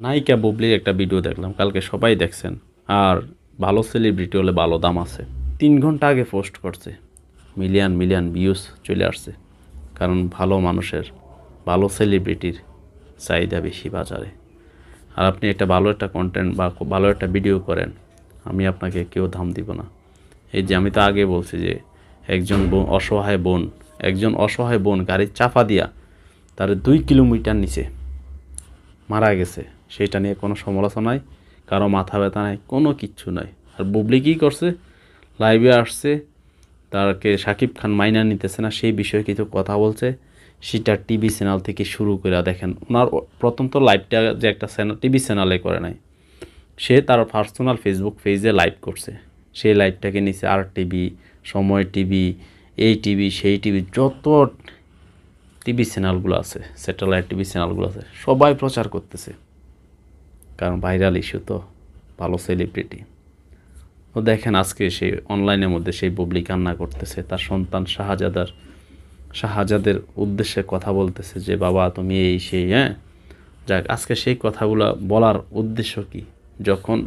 নায়িকা বুবলির একটা ভিডিও দেখলাম, কালকে সবাই দেখছেন। আর ভালো সেলিব্রিটি হলে ভালো দাম আছে। তিন ঘণ্টা আগে পোস্ট করছে। মিলিয়ন মিলিয়ন ভিউজ চলে আসছে। কারণ ভালো মানুষের, ভালো সেলিব্রিটির চাহিদা বেশি বাজারে। আর আপনি একটা ভালো একটা কন্টেন্ট বা ভালো একটা ভিডিও করেন, আমি আপনাকে কেউ দাম দিব না। এই যে আমি তো আগে বলছি যে, একজন অসহায় বোন, একজন অসহায় বোন গাড়ির চাপা দিয়া তার দুই কিলোমিটার নিচে মারা গেছে। সেটা নিয়ে কোনো সমালোচনায় কারও মাথা ব্যথা নাই, কোনো কিচ্ছু নাই। আর বুবলি কী করছে? লাইভে আসছে, তারকে সাকিব খান মাইনা নিতেছে না, সেই বিষয়ে কিছু কথা বলছে। সেটা টিভি চ্যানেল থেকে শুরু করে দেখেন, ওনার প্রথম তো লাইভটা যে একটা চ্যানেল, টিভি চ্যানেলে করে নাই। সে তার পার্সোনাল ফেসবুক পেজে লাইভ করছে। সেই লাইভটাকে নিচে আর টিভি, সময় টিভি, এই টিভি, সেই টিভি, যত টিভি চ্যানেলগুলো আছে, স্যাটেলাইট টিভি চ্যানেলগুলো আছে, সবাই প্রচার করতেছে। কারণ ভাইরাল ইস্যু তো, ভালো সেলিব্রিটি ও দেখেন আজকে সেই অনলাইনের মধ্যে সেই বুবলি কান্না করতেছে, তার সন্তান শাহজাদার, শাহজাদের উদ্দেশ্যে কথা বলতেছে যে, বাবা, তুমি এই সেই হ্যাঁ? যাক, আজকে সেই কথাগুলো বলার উদ্দেশ্য কি? যখন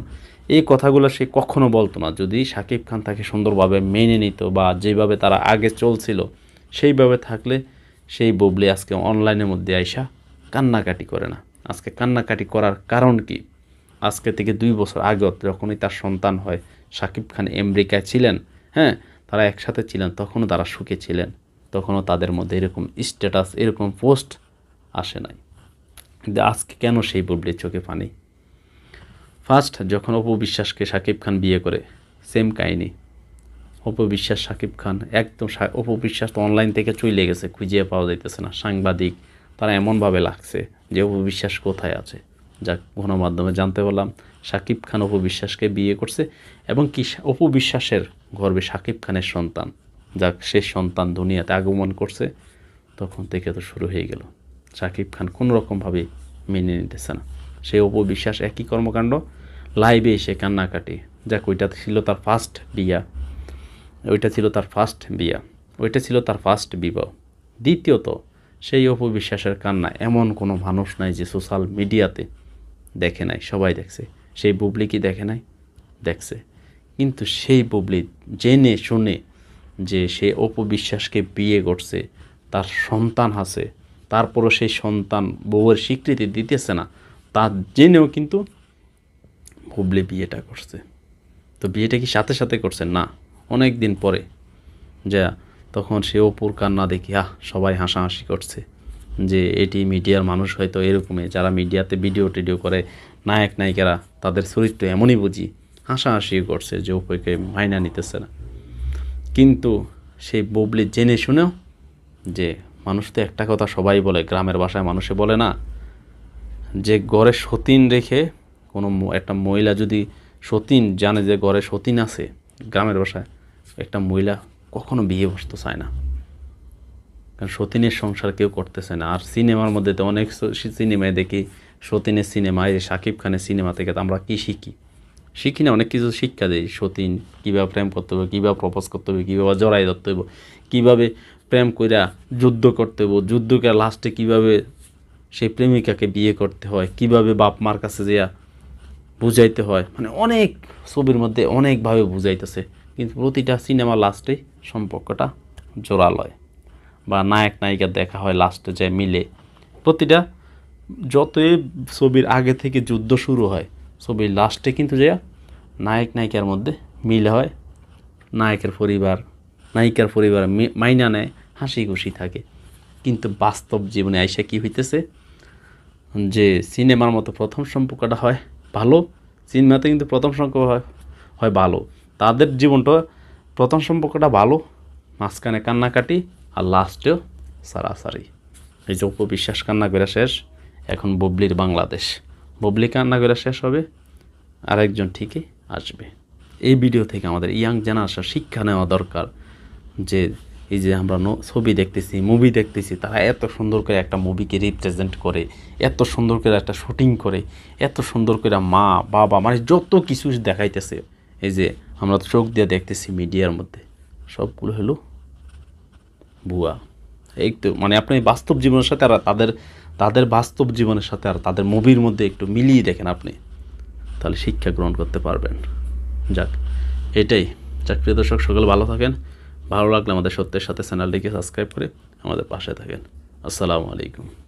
এই কথাগুলো সে কখনো বলতো না। যদি সাকিব খান তাকে সুন্দরভাবে মেনে নিত বা যেভাবে তারা আগে চলছিল, সেইভাবে থাকলে সেই বুবলি আজকে অনলাইনের মধ্যে আইসা কান্নাকাটি করে না। আজকে কান্নাকাটি করার কারণ কি? আজকে থেকে দুই বছর আগে যখনই তার সন্তান হয়, সাকিব খান আমেরিকায় ছিলেন হ্যাঁ তারা একসাথে ছিলেন, তখনও তারা সুখে ছিলেন। তখনও তাদের মধ্যে এরকম স্ট্যাটাস এরকম পোস্ট আসে নাই। কিন্তু আজকে কেন সেই বুবলির চোখে পানি? ফার্স্ট যখন অপবিশ্বাসকে সাকিব খান বিয়ে করে সেম কাহিনী। অপু বিশ্বাস সাকিব খান, একদম অপবিশ্বাস তো অনলাইন থেকে চলে গেছে, খুঁজিয়ে পাওয়া যাইতেছে না। সাংবাদিক, তারা এমনভাবে লাগছে যে অপবিশ্বাস কোথায় আছে? যা গণমাধ্যমে জানতে পারলাম, সাকিব খান অপবিশ্বাসকে বিয়ে করছে এবং কি অপবিশ্বাসের গর্বে সাকিব খানের সন্তান। যাক, সে সন্তান দুনিয়াতে আগমন করছে, তখন থেকে তো শুরু হয়ে গেল। সাকিব খান কোনো রকমভাবে মেনে নিতেছে না। সেই অপবিশ্বাস একই কর্মকাণ্ড লাইভে এসে কান্নাকাটি। যাক, ওইটা ছিল তার ফার্স্ট বিয়া। ওইটা ছিল তার ফার্স্ট বিয়া। ওইটা ছিল তার ফার্স্ট বিবাহ। দ্বিতীয়ত, সেই অপবিশ্বাসের কান্না এমন কোনো মানুষ নাই যে সোশ্যাল মিডিয়াতে দেখে নাই, সবাই দেখছে। সেই বুবলি কি দেখে নাই? দেখছে। কিন্তু সেই বুবলি জেনে শুনে যে সে অপবিশ্বাসকে বিয়ে করছে, তার সন্তান আছে, তারপরও সেই সন্তান বউয়ের স্বীকৃতি দিতেছে না, তা জেনেও কিন্তু বুবলি বিয়েটা করছে। তো বিয়েটা কি সাথে সাথে করছে? না। অনেক দিন পরে, যা তখন সে অপুর কান্না দেখি, আহ, সবাই হাসাহাসি করছে যে এটি মিডিয়ার মানুষ হয়তো এরকমই। যারা মিডিয়াতে ভিডিও টিডিও করে, নায়ক, নায়িকারা, তাদের চরিত্র এমনই বুঝি। হাসাহাসি করছে যে অপুকে মাইনা নিতেছে না। কিন্তু সেই বুবলি জেনে শুনেও যে মানুষ তো একটা কথা সবাই বলে, গ্রামের ভাষায় মানুষে বলে না, যে ঘরে সতীন রেখে কোনো একটা মহিলা যদি সতীন জানে যে ঘরে সতীন আছে গ্রামের ভাষায় একটা মহিলা কখনো বিয়ে বসতে চায় না। কারণ সতীনের সংসার কেউ করতেছে না। আর সিনেমার মধ্যে তো অনেক সিনেমায় দেখি, সতীনের সিনেমায় শাকিব খানের সিনেমা থেকে আমরা কী শিখি? শিখি না, অনেক কিছু শিক্ষা দেয় সতীন কীভাবে প্রেম করতে হবে, কীভাবে প্রপোজ করতে হবে, কীভাবে জড়াই ধরতে হবে, কীভাবে প্রেম কইরা যুদ্ধ করতে হবে, যুদ্ধকে লাস্টে কীভাবে সেই প্রেমিকাকে বিয়ে করতে হয়, কীভাবে বাপ মার কাছে যেয়া বুঝাইতে হয়। মানে অনেক ছবির মধ্যে অনেকভাবে বুঝাইতেছে। কিন্তু প্রতিটা সিনেমা লাস্টে সম্পর্কটা জোরালয়। বা নায়ক, নায়িকা দেখা হয় লাস্টে যায় মিলে। প্রতিটা যতই ছবির আগে থেকে যুদ্ধ শুরু হয়, ছবির লাস্টে কিন্তু যে নায়ক, নায়িকার মধ্যে মিল হয়। নায়কের পরিবার, নায়িকার পরিবার মাইনা নেয়, হাসি খুশি থাকে। কিন্তু বাস্তব জীবনে আইসা কি হইতেছে? যে সিনেমার মতো প্রথম সম্পর্কটা হয় ভালো, সিনেমাতে কিন্তু প্রথম সম্পর্ক হয় হয় ভালো। তাদের জীবনটা প্রথম সম্পর্কটা ভালো, মাঝখানে কান্নাকাটি আর লাস্টেও সারাসারি। এই যে উপবিশ্বাস কান্না করে শেষ, এখন বুবলির বাংলাদেশ। বুবলি কান্না করে শেষ হবে, আরেকজন ঠিকই আসবে। এই ভিডিও থেকে আমাদের ইয়াং জেনারেশন শিক্ষা নেওয়া দরকার যে এই যে আমরা ছবি দেখতেছি মুভি দেখতেছি, তারা এত সুন্দর করে একটা মুভিকে রিপ্রেজেন্ট করে, এত সুন্দর করে একটা শুটিং করে, এত সুন্দর করে মা, বাবা মানে যত কিছু দেখাইতেছে, এই যে আমরা চোখ দিয়ে দেখতেছি মিডিয়ার মধ্যে। সবগুলো হলো ভুয়া। এই তো মানে আপনি বাস্তব জীবনের সাথে আর তাদের তাদের বাস্তব জীবনের সাথে আর তাদের মুভির মধ্যে একটু মিলিয়ে দেখেন আপনি। তাহলে শিক্ষা গ্রহণ করতে পারবেন। যাক, এটাই। প্রিয় দর্শক, সকলে ভালো থাকেন। ভালো লাগলে আমাদের সত্যের সাথে চ্যানেলটিকে সাবস্ক্রাইব করে আমাদের পাশে থাকেন। আসসালামু আলাইকুম।